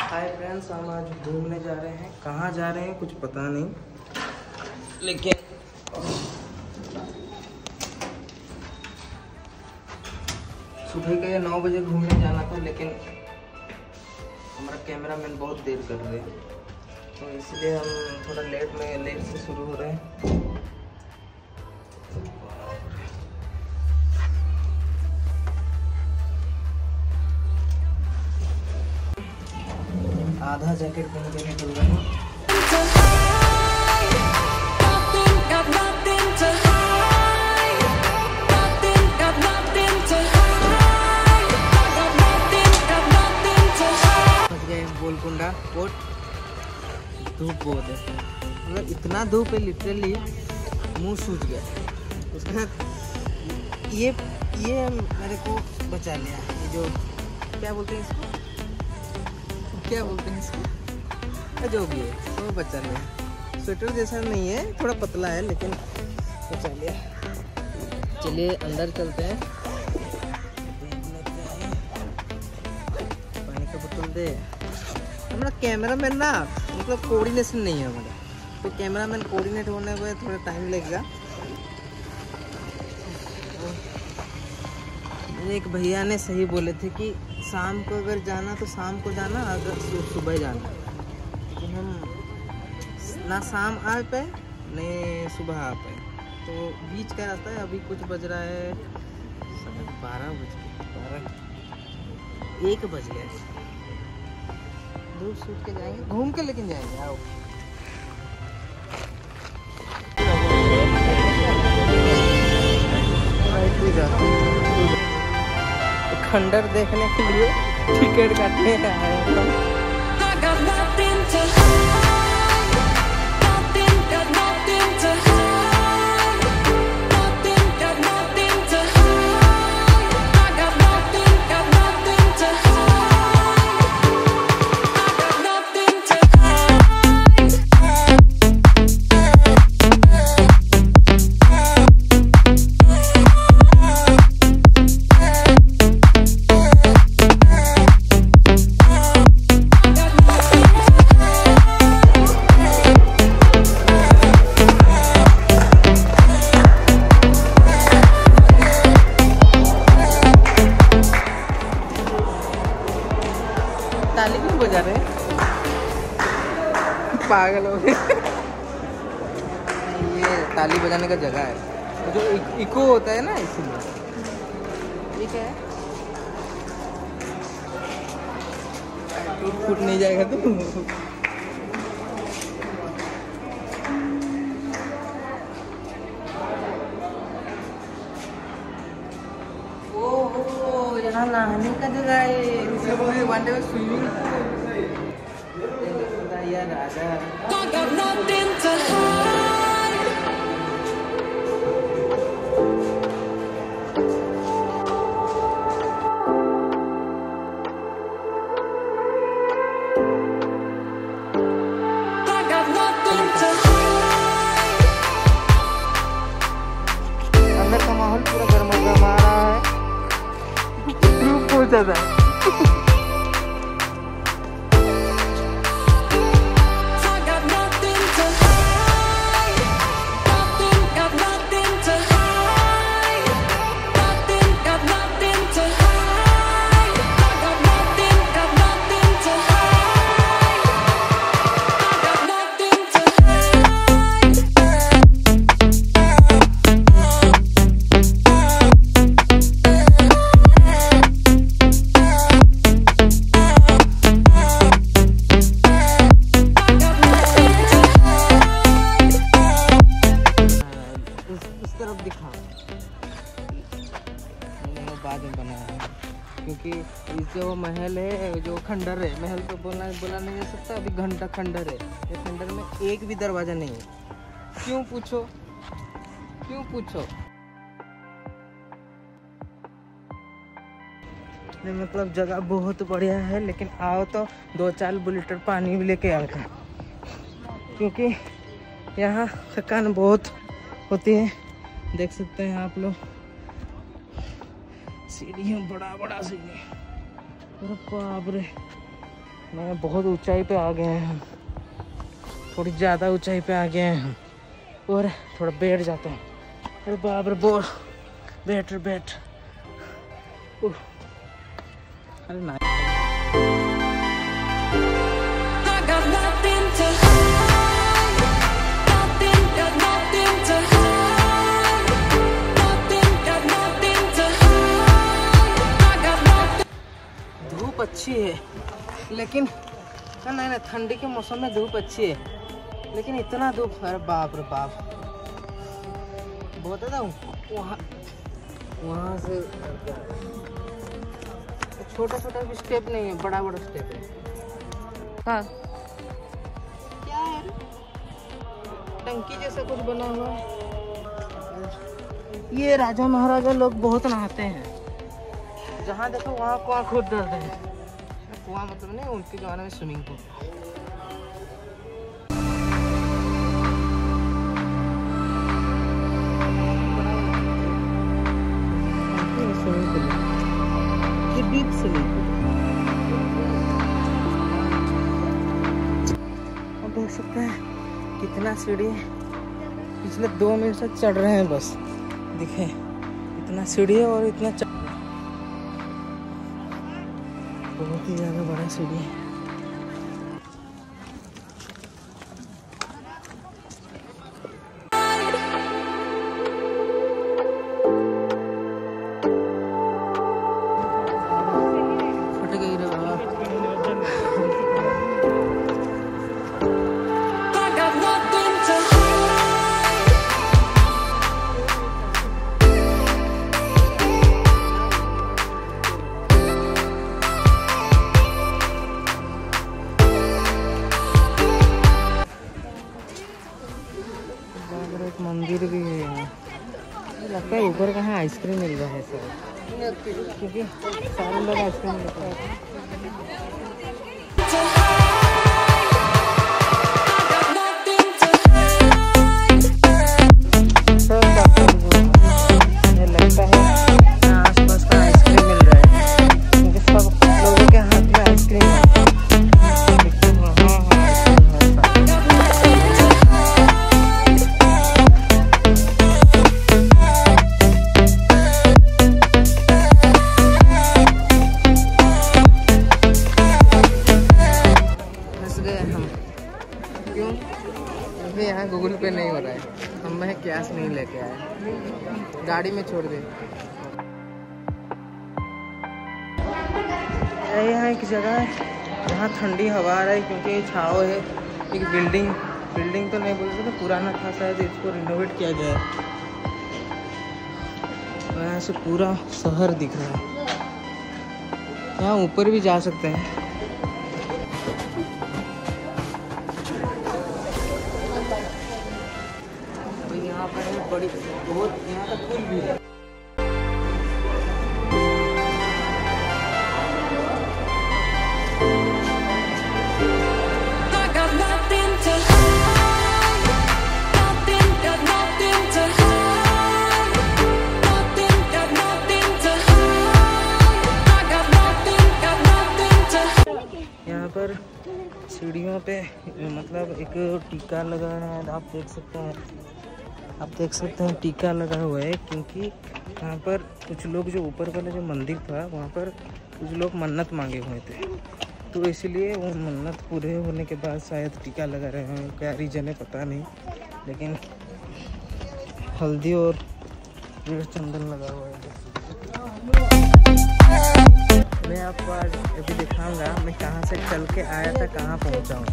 Hi friends हम आज घूमने जा रहे हैं। कहाँ जा रहे हैं? कुछ पता नहीं। लेकिन सुबह के नौ बजे घूमने जाना था लेकिन हमारा कैमरा मैन बहुत देर कर रहे हैं। तो इसलिए हम थोड़ा लेट में लेट से शुरू हो रहे हैं। जैकेट पहन के निकल रहा हूँ। गोलकुंडा धूप बहुत है। मतलब इतना धूप है लिटरली मुँह सूज गया। उसके ये ये मेरे को बचा लिया ये जो क्या बोलते हैं इसको? क्या बोलते हैं इसको? जो भी है, वो बचा लिया। स्वेटर जैसा नहीं है, थोड़ा पतला है, लेकिन बचा लिया। चलिए, अंदर चलते हैं। पानी का बोतल दे। हमारा कैमरा मैन ना मतलब कोऑर्डिनेशन नहीं है हमारा। तो कैमरा मैन कोऑर्डिनेट होने में थोड़ा टाइम लगेगा। एक भैया ने सही बोले थे कि शाम को अगर जाना तो शाम को जाना, अगर सुबह जाना। तो हम ना शाम आ पाए नहीं सुबह आ पाए तो बीच का रास्ता है, अभी कुछ बज रहा है शायद बारह बज गए। बारह। एक बज गया। दूर सूट के जाएँगे? घूम के लेकिन जाएँगे, आओ। खंडर देखने के लिए टिकट काटने आए हैं ये ताली बजाने का जगह है। जो इक- इको होता है ना इसलिए ये क्या है। टूट फूट नहीं जाएगा तो। नहाने का जगह है। One day swimming hide. अंदर का माहौल पूरा गर्मा गर्मा आ रहा है। बहुत ज़्यादा। है क्योंकि इस जो महल है, जो खंडर है, महल तो बोला बोला नहीं जा सकता, अभी घंटा खंडर है। ये खंडर में एक भी दरवाज़ा नहीं है। क्यों पूछो? क्यों पूछो? मतलब जगह बहुत बढ़िया है, लेकिन आओ तो दो चार लीटर पानी भी लेके आओ क्योंकि यहाँ थकान बहुत होती है। देख सकते हैं आप लोग। सीढ़ी बड़ा बड़ा सीढ़ी अरे मैं बहुत ऊंचाई पे आ गए हैं। हम थोड़ी ज़्यादा ऊंचाई पे आ गए हैं। हम और थोड़ा बैठ जाते हैं। अरे बाप बोल बैठ बैठ। अरे ना। अच्छी है। लेकिन नहीं नहीं ठंडी के मौसम में धूप अच्छी है। लेकिन इतना धूप अरे बाप रे बाप। बहुत है वहाँ वहाँ से छोटा छोटा भी स्टेप नहीं है बड़ा बड़ा स्टेप है। हाँ। क्या है? टंकी जैसा कुछ बना हुआ है। ये राजा महाराजा लोग बहुत नहाते हैं। जहाँ देखो वहाँ कुआँ खुद डालते हैं। कुआँ मतलब नहीं, उनके जमाने में स्विमिंग पूल कितना सीढ़ी पिछले दो मिनट से चढ़ रहे हैं बस। दिखे, इतना सीढ़ी है और इतना बहुत ही ज़्यादा बड़ा सीढ़ी है। मंदिर भी है यहाँ। लगता है ऊपर कहाँ आइसक्रीम मिल रहा है सर। क्योंकि सारे लोग आइसक्रीम लेते हैं। पे नहीं हो रहा है। हम मैं कैश नहीं लेके आए। गाड़ी में छोड़ दे। यहाँ एक जगह है। जहाँ ठंडी हवा आ रही है क्योंकि छाव है। एक बिल्डिंग। बिल्डिंग तो नहीं बोल सकते, पुराना था शायद इसको रिनोवेट किया गया है यहाँ से पूरा शहर दिख रहा है। यहाँ ऊपर भी जा सकते हैं। यहाँ पर है बड़ी बहुत यहाँ का पुल भी है। सीढ़ियों पे मतलब एक टीका लगाना है आप देख सकते हैं। आप देख सकते हैं, टीका लगा हुआ है, क्योंकि यहाँ पर कुछ लोग जो ऊपर वाला जो मंदिर था, वहाँ पर कुछ लोग मन्नत मांगे हुए थे। तो इसलिए वो मन्नत पूरे होने के बाद शायद टीका लगा रहे हैं, क्या रीज़न है पता नहीं, लेकिन हल्दी और रेड चंदन लगा हुआ है। मैं आपको आज अभी दिखाऊँगा, मैं कहाँ से चल के आया था, कहाँ पहुँचा हूँ।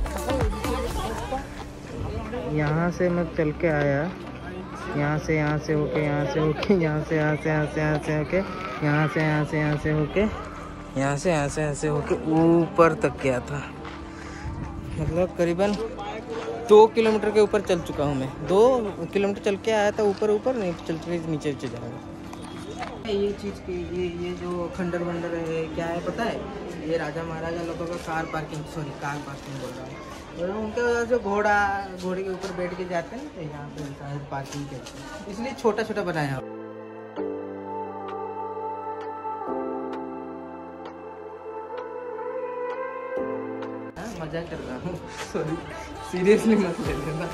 यहाँ से मैं चल के आया। यहाँ से यहाँ से होके, यहाँ से होके, यहाँ से यहाँ से यहाँ से यहाँ से होके, यहाँ से यहाँ से यहाँ से होके, यहाँ से यहाँ से यहाँ से होके ऊपर तक गया था। मतलब करीबन दो किलोमीटर के ऊपर चल चुका हूँ मैं। दो किलोमीटर चल के आया था ऊपर ऊपर, नहीं चल के नीचे नीचे जाऊँगा ये चीज़ की, ये ये जो खंडर वंडर है क्या है पता है? ये राजा महाराजा लोगों का car parking sorry car parking बोल रहा हूँ। और उनके जो घोड़ा, घोड़े के ऊपर बैठ के जाते हैं तो यहाँ पे उनका पार्किंग के इसलिए छोटा छोटा बनाया हाँ, मज़ाक कर रहा हूँ। सॉरी सीरियसली मत ले लेना।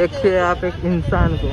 देखिए आप एक इंसान को।